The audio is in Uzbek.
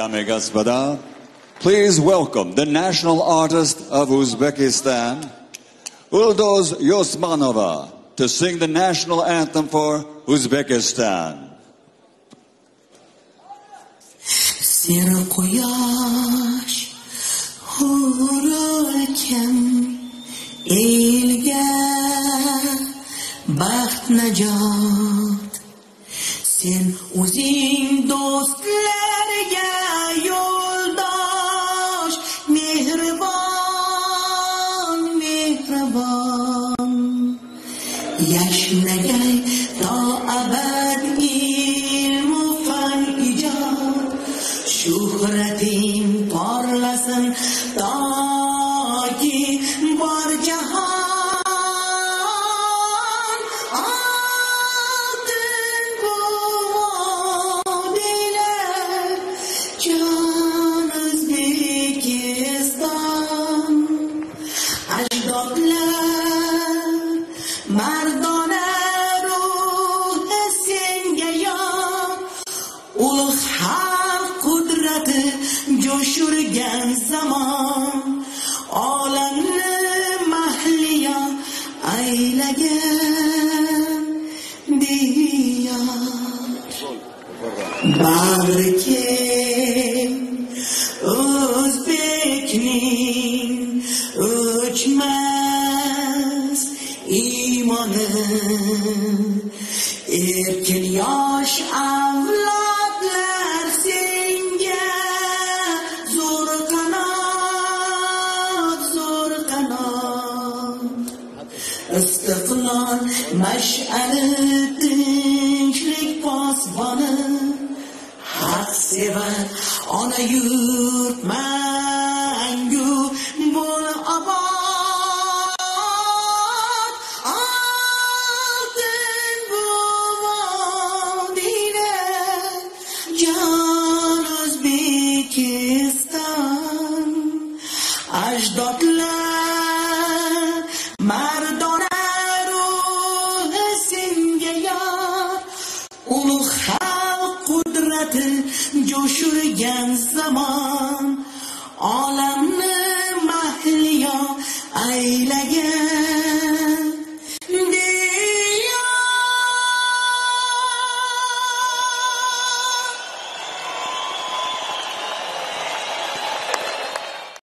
Dame и господа, please welcome the national artist of Uzbekistan, Uldoz Yosmanova, to sing the national anthem for Uzbekistan. Zira quyosh hurarkan elga baxt najot sen o'zing do'stlarga یاش نگه تا ابد علم و فن ایجاد. شهرت پارلسن تا mardona ruhi senga yor ulug' xalq qudrati jo'shurgan zamon. Olamni mahliyo aylagan diyor bag'ri keng o'zbekning o'chmas iymoni erkin yosh avlodlar senga zo'r qanot zo'r qanot istiqlol mash'ali tinchlik posboni haq sevar ona yurt ajdodlar mardona ruhi senga yor ulug' xalq qudrati jo'shurgan zamon olamni mahliyo aylagan